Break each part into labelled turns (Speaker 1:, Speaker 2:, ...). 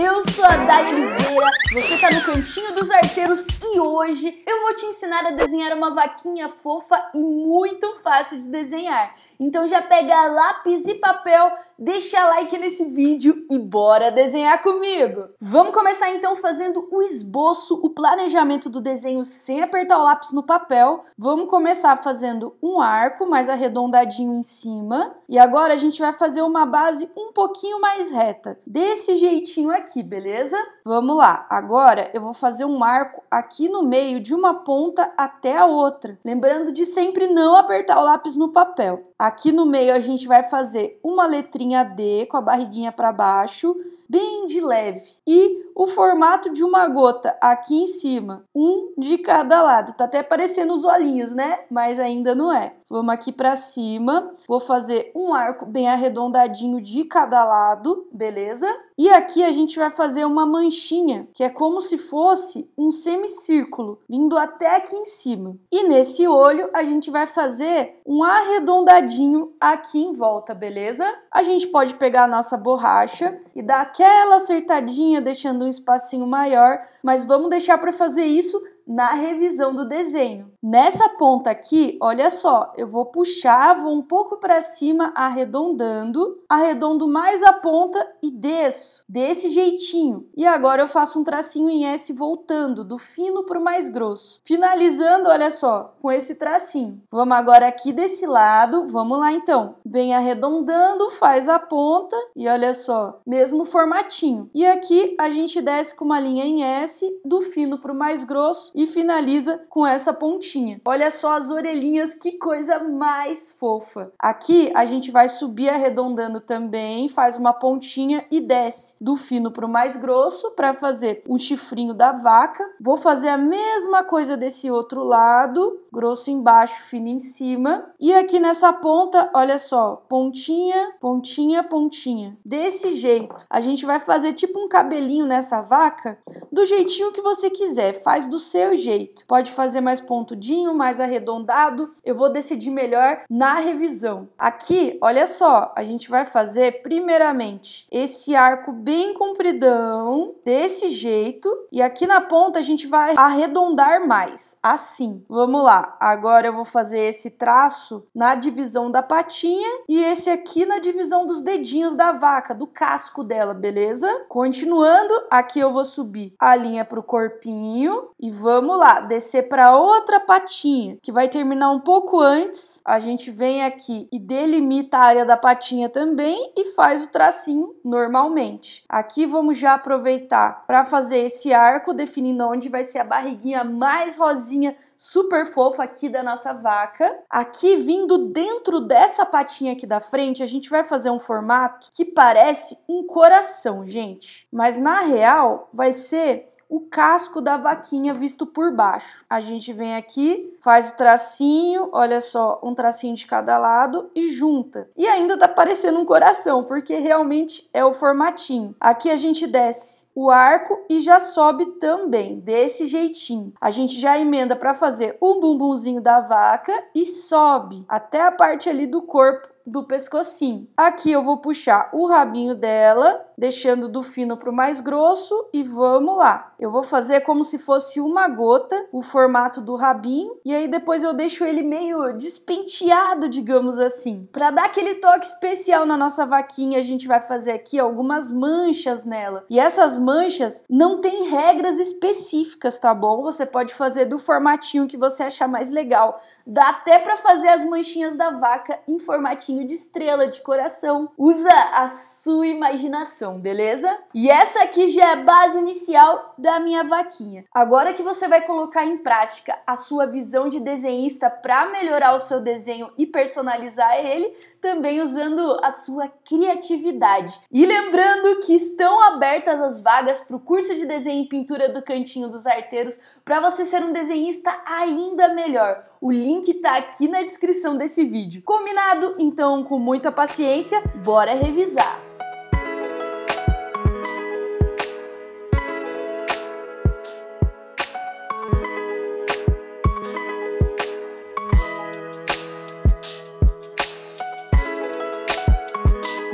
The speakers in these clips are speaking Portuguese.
Speaker 1: Eu sou a Day Oliveira, você tá no Cantinho dos Arteiros e hoje eu vou te ensinar a desenhar uma vaquinha fofa e muito fácil de desenhar. Então já pega lápis e papel, deixa like nesse vídeo e bora desenhar comigo! Vamos começar então fazendo o esboço, o planejamento do desenho sem apertar o lápis no papel. Vamos começar fazendo um arco mais arredondadinho em cima e agora a gente vai fazer uma base um pouquinho mais reta, desse jeitinho aqui aqui, beleza? Vamos lá. Agora eu vou fazer um arco aqui no meio de uma ponta até a outra. Lembrando de sempre não apertar o lápis no papel. Aqui no meio a gente vai fazer uma letrinha D com a barriguinha para baixo, bem de leve. E o formato de uma gota aqui em cima, um de cada lado. Tá até parecendo os olhinhos, né? Mas ainda não é. Vamos aqui para cima. Vou fazer um arco bem arredondadinho de cada lado, beleza? E aqui a gente vai fazer uma manchinha, que é como se fosse um semicírculo, vindo até aqui em cima. E nesse olho a gente vai fazer um arredondadinho aqui em volta, beleza? A gente pode pegar a nossa borracha e dar aquela acertadinha, deixando um espacinho maior, mas vamos deixar para fazer isso na revisão do desenho. Nessa ponta aqui, olha só, eu vou puxar, vou um pouco para cima, arredondando, arredondo mais a ponta e desço, desse jeitinho. E agora eu faço um tracinho em S voltando, do fino para o mais grosso. Finalizando, olha só, com esse tracinho. Vamos agora aqui desse lado, vamos lá então. Vem arredondando, faz a ponta e olha só, mesmo formatinho. E aqui a gente desce com uma linha em S, do fino para o mais grosso e finaliza com essa pontinha. Olha só as orelhinhas, que coisa mais fofa. Aqui a gente vai subir arredondando também, faz uma pontinha e desce do fino para o mais grosso para fazer o chifrinho da vaca. Vou fazer a mesma coisa desse outro lado, grosso embaixo, fino em cima. E aqui nessa ponta, olha só, pontinha, pontinha, pontinha. Desse jeito, a gente vai fazer tipo um cabelinho nessa vaca, do jeitinho que você quiser, faz do seu jeito. Pode fazer mais pontudinho, mais arredondado. Eu vou decidir melhor na revisão. Aqui, olha só, a gente vai fazer primeiramente esse arco bem compridão, desse jeito, e aqui na ponta a gente vai arredondar mais, assim. Vamos lá. Agora eu vou fazer esse traço na divisão da patinha e esse aqui na divisão dos dedinhos da vaca, do casco dela, beleza? Continuando, aqui eu vou subir a linha pro corpinho e vamos lá, descer para outra patinha, que vai terminar um pouco antes. A gente vem aqui e delimita a área da patinha também e faz o tracinho normalmente. Aqui vamos já aproveitar para fazer esse arco, definindo onde vai ser a barriguinha mais rosinha super fofa aqui da nossa vaca. Aqui, vindo dentro dessa patinha aqui da frente, a gente vai fazer um formato que parece um coração, gente. Mas na real, vai ser o casco da vaquinha visto por baixo. A gente vem aqui, faz o tracinho, olha só, um tracinho de cada lado e junta. E ainda tá parecendo um coração, porque realmente é o formatinho. Aqui a gente desce o arco e já sobe também, desse jeitinho. A gente já emenda para fazer o bumbumzinho da vaca e sobe até a parte ali do corpo do pescocinho. Aqui eu vou puxar o rabinho dela, deixando do fino para o mais grosso e vamos lá. Eu vou fazer como se fosse uma gota, o formato do rabinho, e aí depois eu deixo ele meio despenteado, digamos assim. Para dar aquele toque especial na nossa vaquinha, a gente vai fazer aqui algumas manchas nela. E essas manchas não tem regras específicas, tá bom? Você pode fazer do formatinho que você achar mais legal. Dá até para fazer as manchinhas da vaca em formatinho de estrela, de coração. Usa a sua imaginação, beleza? E essa aqui já é a base inicial da minha vaquinha. Agora que você vai colocar em prática a sua visão de desenhista para melhorar o seu desenho e personalizar ele, também usando a sua criatividade. E lembrando que estão abertas as vagas para o curso de desenho e pintura do Cantinho dos Arteiros para você ser um desenhista ainda melhor. O link está aqui na descrição desse vídeo. Combinado? Então então, com muita paciência, bora revisar.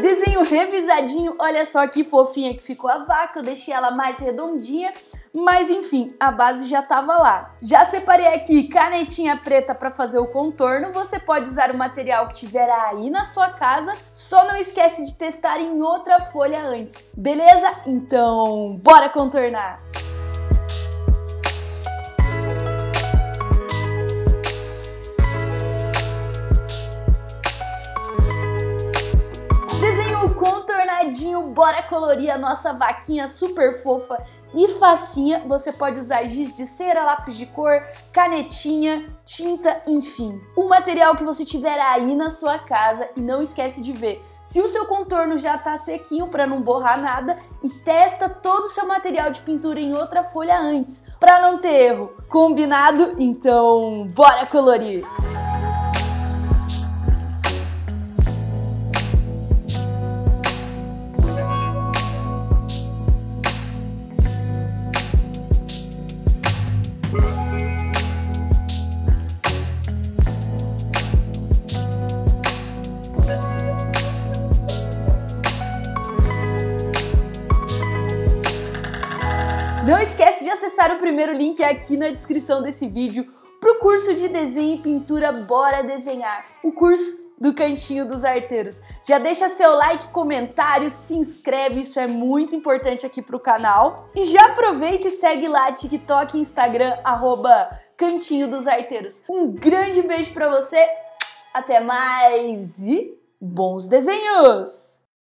Speaker 1: Desenho revisadinho, olha só que fofinha que ficou a vaca, eu deixei ela mais redondinha, mas enfim, a base já tava lá. Já separei aqui canetinha preta para fazer o contorno, você pode usar o material que tiver aí na sua casa, só não esquece de testar em outra folha antes, beleza? Então, bora contornar! Contornadinho, bora colorir a nossa vaquinha super fofa e facinha. Você pode usar giz de cera, lápis de cor, canetinha, tinta, enfim. O material que você tiver aí na sua casa e não esquece de ver se o seu contorno já tá sequinho para não borrar nada e testa todo o seu material de pintura em outra folha antes, para não ter erro. Combinado? Então, bora colorir! Acessar o primeiro link aqui na descrição desse vídeo para o curso de desenho e pintura Bora Desenhar, o curso do Cantinho dos Arteiros. Já deixa seu like, comentário, se inscreve, isso é muito importante aqui para o canal. E já aproveita e segue lá TikTok e Instagram, arroba Cantinho dos Arteiros. Um grande beijo para você, até mais e bons desenhos!